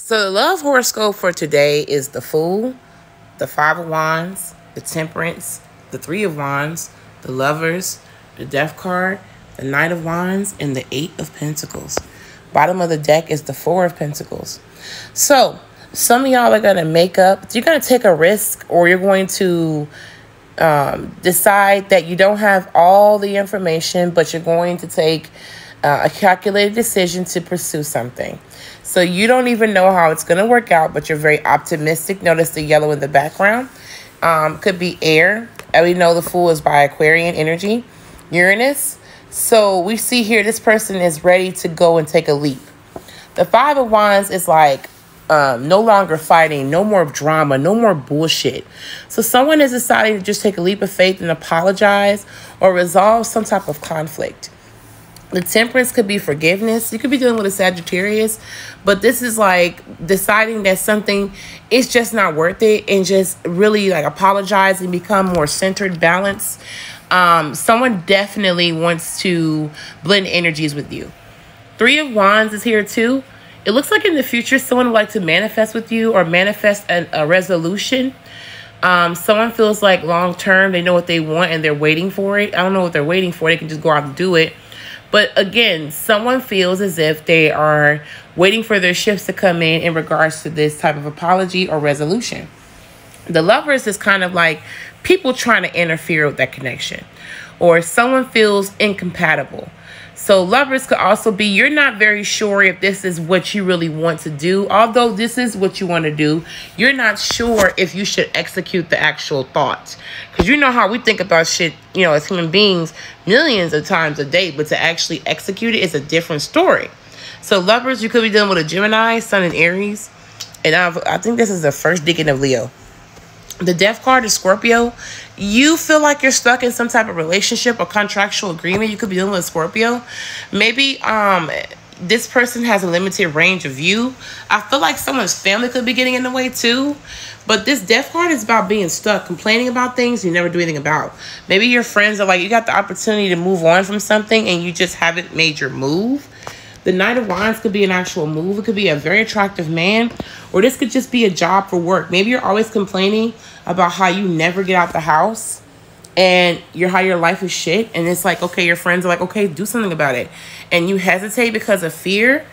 So the love horoscope for today is the Fool, the Five of Wands, the Temperance, the Three of Wands, the Lovers, the Death card, the Knight of Wands, and the Eight of Pentacles. Bottom of the deck is the Four of Pentacles. So some of y'all are going to make up, you're going to take a risk or you're going to um, decide that you don't have all the information, but you're going to take uh, a calculated decision to pursue something. So you don't even know how it's going to work out, but you're very optimistic. Notice the yellow in the background. Um, could be air. And we know the Fool is by Aquarian energy, Uranus. So we see here this person is ready to go and take a leap. The Five of Wands is like um, no longer fighting, no more drama, no more bullshit. So someone is deciding to just take a leap of faith and apologize or resolve some type of conflict. The temperance could be forgiveness. You could be dealing with a Sagittarius, but this is like deciding that something is just not worth it and just really like apologize and become more centered, balanced. Um, someone definitely wants to blend energies with you. Three of Wands is here too. It looks like in the future, someone would like to manifest with you or manifest an, a resolution. Um, someone feels like long term, they know what they want and they're waiting for it. I don't know what they're waiting for. They can just go out and do it. But again, someone feels as if they are waiting for their shifts to come in in regards to this type of apology or resolution. The lovers is kind of like people trying to interfere with that connection, or someone feels incompatible. So lovers could also be you're not very sure if this is what you really want to do. Although this is what you want to do, you're not sure if you should execute the actual thoughts. Because you know how we think about shit, you know, as human beings millions of times a day, but to actually execute it is a different story. So lovers, you could be dealing with a Gemini, Sun and Aries. And I've, I think this is the first decan of Leo. The death card is Scorpio. You feel like you're stuck in some type of relationship or contractual agreement. You could be dealing with Scorpio. Maybe um this person has a limited range of view. I feel like someone's family could be getting in the way too. But this death card is about being stuck, complaining about things you never do anything about. Maybe your friends are like, you got the opportunity to move on from something and you just haven't made your move. The Knight of Wands could be an actual move. It could be a very attractive man. Or this could just be a job for work. Maybe you're always complaining about how you never get out the house and your how your life is shit. And it's like, okay, your friends are like, okay, do something about it. And you hesitate because of fear.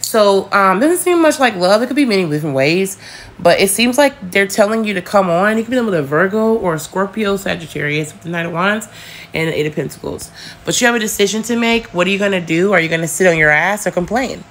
So um, doesn't seem much like love. It could be many different ways, but it seems like they're telling you to come on. You could be dealing with a Virgo or a Scorpio, Sagittarius with the Knight of Wands and the Eight of Pentacles. But you have a decision to make. What are you going to do? Are you going to sit on your ass or complain?